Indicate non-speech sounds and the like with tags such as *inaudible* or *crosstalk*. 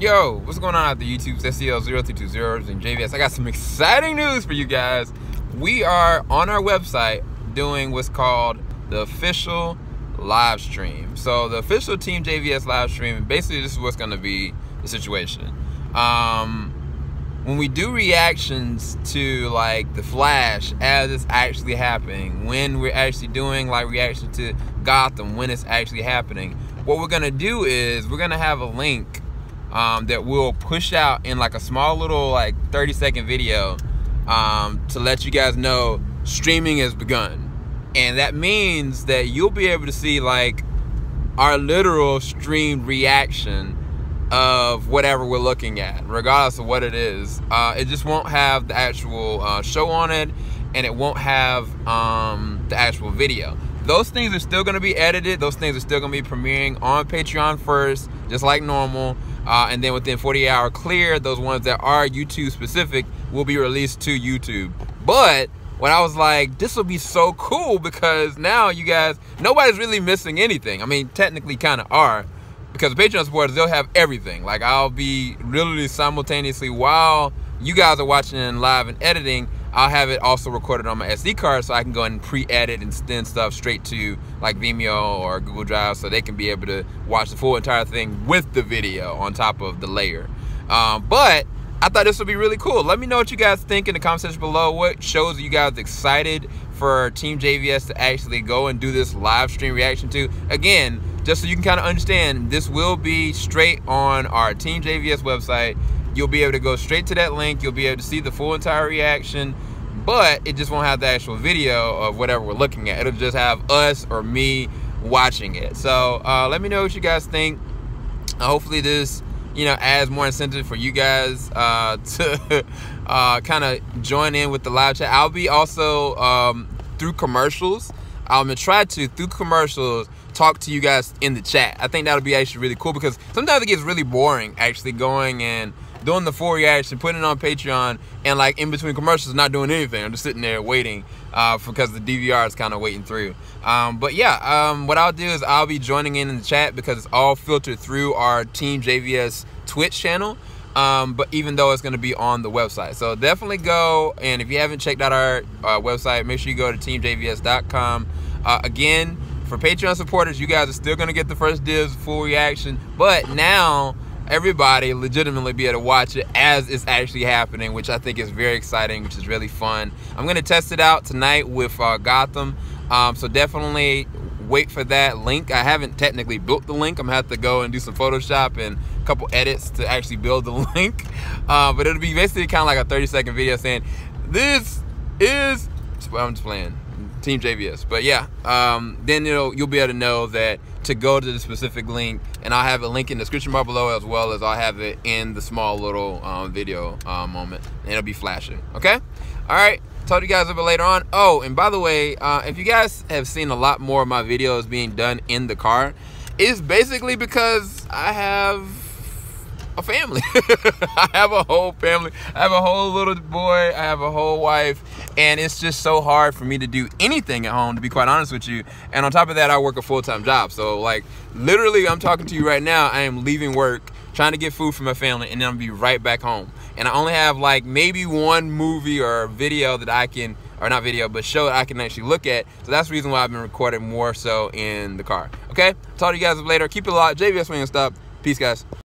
Yo, what's going on out the YouTube's SEL0320 and JVS? I got some exciting news for you guys. We are on our website doing what's called the official live stream. So the official Team JVS live stream, basically this is what's gonna be the situation. Um, when we do reactions to like the Flash as it's actually happening, when we're actually doing like reaction to Gotham, when it's actually happening, what we're gonna do is we're gonna have a link um, that we'll push out in like a small little like 30 second video um, to let you guys know streaming has begun. And that means that you'll be able to see like our literal streamed reaction of whatever we're looking at, regardless of what it is. Uh, it just won't have the actual uh, show on it, and it won't have um, the actual video. Those things are still going to be edited. Those things are still going to be premiering on Patreon first, just like normal. Uh, and then within 48 hour clear, those ones that are YouTube specific will be released to YouTube. But when I was like, this will be so cool because now you guys, nobody's really missing anything. I mean, technically kind of are because the Patreon supporters, they'll have everything. Like I'll be literally simultaneously while you guys are watching live and editing, I'll have it also recorded on my SD card so I can go and pre-edit and send stuff straight to like Vimeo or Google Drive so they can be able to watch the full entire thing with the video on top of the layer. Um, but I thought this would be really cool. Let me know what you guys think in the comment section below. What shows you guys excited for Team JVS to actually go and do this live stream reaction to? Again, just so you can kind of understand, this will be straight on our Team JVS website. You'll be able to go straight to that link. You'll be able to see the full entire reaction, but it just won't have the actual video of whatever we're looking at. It'll just have us or me watching it. So uh, let me know what you guys think. Uh, hopefully this you know, adds more incentive for you guys uh, *laughs* to uh, kind of join in with the live chat. I'll be also um, through commercials. I'm gonna try to through commercials talk to you guys in the chat. I think that'll be actually really cool because sometimes it gets really boring actually going and doing the full reaction, putting it on Patreon, and like in between commercials, not doing anything. I'm just sitting there waiting uh, because the DVR is kind of waiting through. Um, but yeah, um, what I'll do is I'll be joining in in the chat because it's all filtered through our Team JVS Twitch channel. Um, but even though it's going to be on the website. So definitely go, and if you haven't checked out our uh, website, make sure you go to teamjvs.com. Uh, again, for Patreon supporters, you guys are still going to get the first dibs, full reaction, but now everybody legitimately be able to watch it as it's actually happening, which I think is very exciting, which is really fun. I'm gonna test it out tonight with uh, Gotham, um, so definitely wait for that link. I haven't technically built the link. I'm gonna have to go and do some Photoshop and a couple edits to actually build the *laughs* link. Uh, but it'll be basically kind of like a 30 second video saying, this is, well, I'm just playing. Team JVS. But yeah, um, then you'll you'll be able to know that to go to the specific link, and I'll have a link in the description bar below as well as I'll have it in the small little um, video uh, moment, and it'll be flashing. Okay, all right. Talk to you guys a bit later on. Oh, and by the way, uh, if you guys have seen a lot more of my videos being done in the car, it's basically because I have a family. *laughs* I have a whole family. I have a whole little boy. I have a whole wife. And it's just so hard for me to do anything at home, to be quite honest with you. And on top of that, I work a full time job. So, like, literally, I'm talking to you right now. I am leaving work, trying to get food for my family, and then I'm be right back home. And I only have like maybe one movie or video that I can, or not video, but show that I can actually look at. So that's the reason why I've been recording more so in the car. Okay? Talk to you guys later. Keep it locked. JVS Wingstop. Peace, guys.